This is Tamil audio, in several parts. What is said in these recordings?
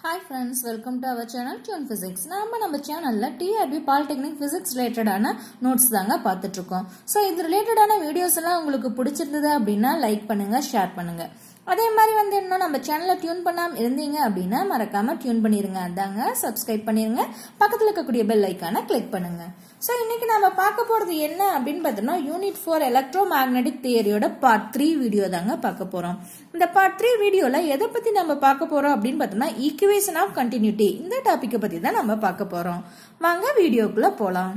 Hi friends welcome to our channel tune physics நாம நம்ம சேனலில் டிஆர்பி பாலிடெக்னிக் ஃபிசிக்ஸ் ரிலேட்டடான நோட்ஸ் தாங்க பார்த்துட்ருக்கோம் ஸோ இது ரிலேட்டடான வீடியோஸ் எல்லாம் உங்களுக்கு பிடிச்சிருந்தது அப்படின்னா லைக் பண்ணுங்கள் ஷேர் பண்ணுங்கள் அதே மாதிரி வந்து இன்னும் நம்ம சேனலை டியூன் பண்ணாமல் இருந்தீங்க அப்படின்னா மறக்காம டியூன் பண்ணிருங்க. அதாங்க சப்ஸ்கிரைப் பண்ணிருங்க. பக்கத்தில் இருக்கக்கூடிய பெல் ஐக்கானை கிளிக் பண்ணுங்க. ஸோ இன்னைக்கு நம்ம பார்க்க போறது என்ன அப்படின்னு பார்த்தோம்னா யூனிட் ஃபோர் எலக்ட்ரோ மேக்னெட்டிக் தியரியோட பார்ட் த்ரீ வீடியோ தாங்க பார்க்க போறோம். இந்த பார்ட் த்ரீ வீடியோல எதை பத்தி நம்ம பார்க்க போறோம் அப்படின்னு பார்த்தோம்னா ஈக்குவேஷன் ஆஃப் கண்டினியூட்டி இந்த டாபிக்கை பத்தி தான் நம்ம பார்க்க போறோம். வாங்க வீடியோக்குள்ள போலாம்.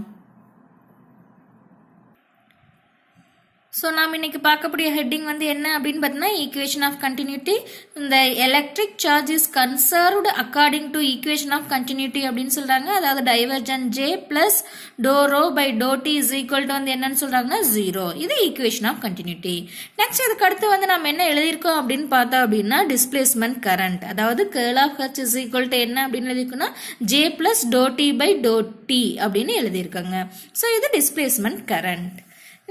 ஸோ நாம் இன்னைக்கு பார்க்கக்கூடிய ஹெட்டிங் வந்து என்ன அப்படின்னு பார்த்தீங்கன்னா ஈக்குவேஷன் ஆஃப் கண்டினியூட்டி இந்த electric charge is conserved according to equation of continuity அப்படின்னு சொல்றாங்க. அதாவது divergence J plus d rho by dt is equal to வந்து என்னன்னு சொல்றாங்கன்னா ஜீரோ இது ஈக்குவேஷன் ஆஃப் கண்டினியூட்டி நெக்ஸ்ட் அதுக்கு அடுத்து வந்து நம்ம என்ன எழுதியிருக்கோம் அப்படின்னு பார்த்தோம் அப்படின்னா டிஸ்பிளேஸ்மெண்ட் கரண்ட் அதாவது curl of H is equal to என்ன அப்படின்னு எழுதியிருக்கோம்னா J plus dt by dt அப்படின்னு எழுதியிருக்காங்க. ஸோ இது டிஸ்பிளேஸ்மெண்ட் கரண்ட்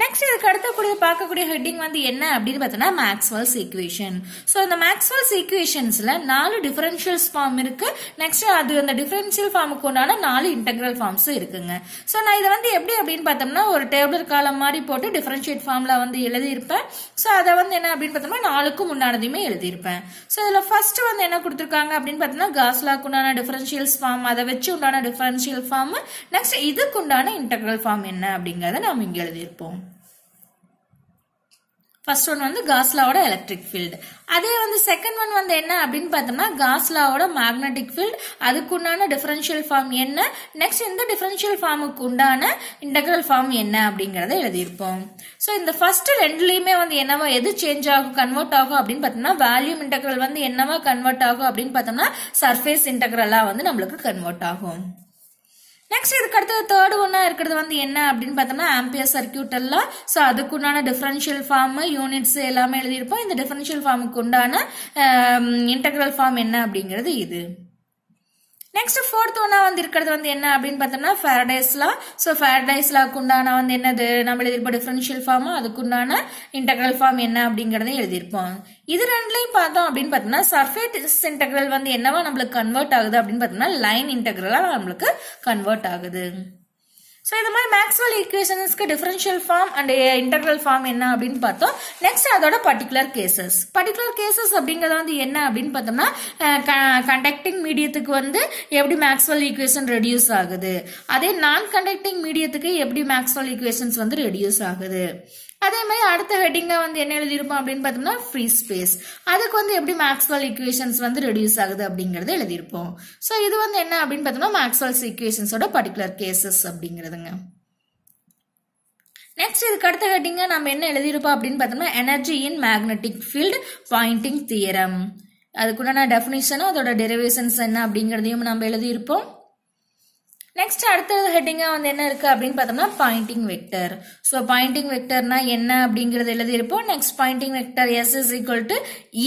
நெக்ஸ்ட் இதுக்கு அடுத்தக்கூடிய பார்க்கக்கூடிய ஹெட்டிங் வந்து என்ன அப்படின்னு பார்த்தோம்னா மேக்ஸ்வெல்ஸ் ஈக்குவேஷன் ஸோ அந்த மேக்ஸ்வெல்ஸ் ஈக்குவேஷன்ஸ்ல நாலு டிஃபரன்ஷியல்ஸ் ஃபார்ம் இருக்கு. நெக்ஸ்ட் அது அந்த டிஃபரன்ஷியல் ஃபார்முக்கு உண்டான நாலு இன்டெக்ரல் ஃபார்ம்ஸ் இருக்குங்க. ஸோ நான் இதை வந்து எப்படி அப்படின்னு பார்த்தோம்னா ஒரு டேபிள் காலம் மாதிரி போட்டு டிஃபரன்ஷியேட் ஃபார்ம்ல வந்து எழுதியிருப்பேன். ஸோ அதை வந்து என்ன அப்படின்னு பார்த்தோம்னா நாலுக்கும் முன்னானதையுமே எழுதியிருப்பேன். ஸோ இதில் ஃபர்ஸ்ட் வந்து என்ன கொடுத்துருக்காங்க அப்படின்னு பார்த்தோம்னா காஸ்லாக்கு உண்டான டிஃபரன்ஷியல்ஸ் ஃபார்ம் அதை வச்சு உண்டான டிஃபரன்ஷியல் ஃபார்ம் நெக்ஸ்ட் இதுக்கு உண்டான இன்டெக்ரல் ஃபார்ம் என்ன அப்படிங்கறத நம்ம இங்கே எழுதியிருப்போம். ஃபர்ஸ்ட் ஒன் வந்து காஸ்லாவோட எலக்ட்ரிக் ஃபீல்டு அதே வந்து செகண்ட் ஒன் வந்து என்ன அப்படின்னு பார்த்தோம்னா காஸ்லாவோட மேக்னெட்டிக் ஃபீல்டு அதுக்குண்டான டிஃபரன்ஷியல் ஃபார்ம் என்ன? நெக்ஸ்ட் இந்த டிஃபரன்ஷியல் ஃபார்முக்கு உண்டான இன்டெக்ரல் ஃபார்ம் என்ன அப்படிங்கறத எழுதியிருப்போம். ஸோ இந்த ஃபர்ஸ்ட் ரெண்டுலேயுமே வந்து என்னவா எது சேஞ்ச் ஆகும் கன்வெர்ட் ஆகும் அப்படின்னு பார்த்தோம்னா வேல்யூம் இன்டகிரல் வந்து என்னவா கன்வெர்ட் ஆகும் அப்படின்னு பார்த்தோம்னா சர்ஃபேஸ் இன்டெக்ரலா வந்து நம்மளுக்கு கன்வெர்ட் ஆகும். நெக்ஸ்ட் இதுக்கு அடுத்தது தேர்ட் ஒன்னா இருக்கிறது வந்து என்ன அப்படின்னு பார்த்தோம்னா ஆம்பியர் சர்க்கியூட் எல்லாம். ஸோ அதுக்குண்டான டிஃபரன்ஷியல் ஃபார்ம் யூனிட்ஸ் எல்லாமே எழுதியிருப்போம். இந்த டிஃபரன்ஷியல் ஃபார்முக்கு உண்டான இன்டெக்ரல் ஃபார்ம் என்ன அப்படிங்கிறது இது. நெக்ஸ்ட் ஃபோர்த் ஒன்னா வந்து இருக்கிறது வந்து என்ன அப்படின்னு பார்த்தோம்னா ஃபேரடைஸ்லா ஸோ ஃபேரடைஸ்லாக்கு உண்டான வந்து என்னது? நம்ம எழுதியிருப்போம் டிஃபரன்ஷியல் ஃபார்ம் அதுக்குண்டான இன்டெக்ரல் ஃபார்ம் என்ன அப்படிங்கறத எழுதியிருப்போம். இது ரெண்டுலையும் பார்த்தோம் அப்படின்னு பார்த்தோம்னா சர்ஃபேஸ் இன்டெக்ரல் வந்து என்னவா நம்மளுக்கு கன்வெர்ட் ஆகுது அப்படின்னு பார்த்தோம்னா லைன் இன்டெக்ரலா நம்மளுக்கு கன்வெர்ட் ஆகுது. ஸோ இந்த மாதிரி Maxwell ஈக்குவேஷன்ஸ்க்கு differential form and interval form என்ன அப்படின்னு பார்த்தோம். நெக்ஸ்ட் அதோட பர்டிகுலர் கேசஸ் பர்டிகுலர் கேசஸ் அப்படிங்கிறது வந்து என்ன அப்படின்னு பார்த்தோம்னா கண்டக்டிங் மீடியத்துக்கு வந்து எப்படி மேக்ஸ்வெல் ஈக்குவேஷன் ரெடியூஸ் ஆகுது. அதே நான் கண்டக்டிங் மீடியத்துக்கு எப்படி மேக்ஸ்வல் ஈக்குவேஷன்ஸ் வந்து ரெடியூஸ் ஆகுது. அதே மாதிரி அடுத்த ஹெட்டிங்கா வந்து என்ன எழுதியிருப்போம் அப்படின்னு பார்த்தோம்னா ஃப்ரீ ஸ்பேஸ் அதுக்கு வந்து எப்படி மேக்ஸ்வல் ஈக்குவேஷன்ஸ் வந்து ரெடியூஸ் ஆகுது அப்படிங்கறத எழுதியிருப்போம். ஸோ இது வந்து என்ன அப்படின்னு பார்த்தோம்னா மேக்ஸ்வல்ஸ் ஈக்குவேஷன்ஸோட பர்டிகுலர் கேசஸ் அப்படிங்கிறதுங்க. நெக்ஸ்ட் இதுக்கு அடுத்த ஹெட்டிங்கா நம்ம என்ன எழுதியிருப்போம் அப்படின்னு பார்த்தோம்னா energy in magnetic field Poynting theorem அதுக்குண்டான டெஃபினிஷனும் அதோட டெரிவேஷன்ஸ் என்ன அப்படிங்கிறதையும் நம்ம எழுதியிருப்போம். நெக்ஸ்ட் அடுத்தது ஹெட்டிங்காக வந்து என்ன இருக்குது அப்படின்னு பார்த்தோம்னா பாயிண்டிங் வெக்டர் ஸோ பாயிண்டிங் வெக்டர்னா என்ன அப்படிங்கிறது எழுதியிருப்போம். Next Poynting vector S is equal to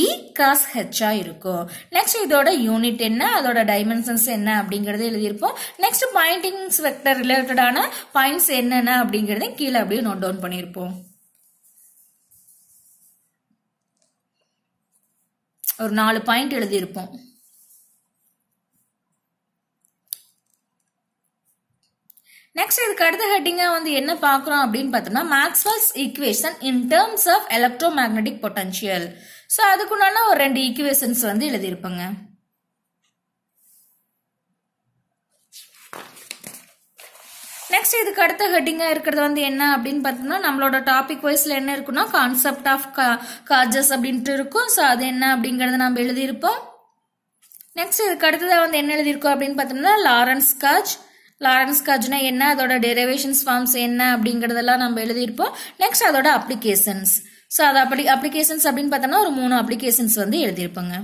E cross ஹெச்சாக இருக்கும். நெக்ஸ்ட் இதோட யூனிட் என்ன? அதோட டைமென்ஷன்ஸ் என்ன அப்படிங்கிறது எழுதியிருப்போம். நெக்ஸ்ட் பாயிண்டிங்ஸ் வெக்டர் ரிலேட்டடான பாயிண்ட்ஸ் என்னென்ன அப்படிங்கிறதையும் கீழே அப்படியே நோட் டவுன் பண்ணியிருப்போம். ஒரு நாலு பாயிண்ட் எழுதியிருப்போம். நெக்ஸ்ட் இதுக்கு அடுத்த ஹெட்டிங்காக வந்து என்ன பார்க்குறோம் அப்படின்னு பார்த்தோம்னா Maxwell's equation in terms of electromagnetic potential so அதுக்குண்டான ஒரு ரெண்டு ஈக்குவேஷன்ஸ் வந்து எழுதியிருப்பாங்க. நெக்ஸ்ட் இதுக்கு அடுத்த ஹெட்டிங்காக இருக்கிறது வந்து என்ன அப்படின்னு பார்த்தோம்னா நம்மளோட டாபிக் வைஸில் என்ன இருக்குன்னா கான்செப்ட் ஆஃப் கா காஜஸ் அப்படின்ட்டு இருக்கும். ஸோ அது என்ன அப்படிங்கிறத நம்ம எழுதியிருப்போம். நெக்ஸ்ட் இதுக்கு அடுத்ததாக வந்து என்ன எழுதியிருக்கோம் அப்படின்னு பார்த்தோம்னா லாரன்ஸ் காஜ் லாரன்ஸ் காஜ்னா என்ன? அதோட டெரிவேஷன்ஸ் ஃபார்ம்ஸ் என்ன? அப்படிங்கறதெல்லாம் நம்ம எழுதியிருப்போம். நெக்ஸ்ட் அதோட அப்ளிகேஷன்ஸ் ஸோ அது அப்படி அப்ளிகேஷன்ஸ் அப்படின்னு பார்த்தோம்னா ஒரு மூணு அப்ளிகேஷன்ஸ் வந்து எழுதியிருப்பாங்க.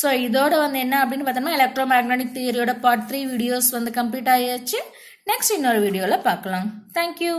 ஸோ இதோட வந்து என்ன அப்படின்னு பார்த்தோம்னா எலக்ட்ரோ மேக்னெட்டிக் தியரியோட பார்ட் த்ரீ வீடியோஸ் வந்து கம்ப்ளீட் ஆயாச்சு. நெக்ஸ்ட் இன்னொரு வீடியோவில் பார்க்கலாம். தேங்க்யூ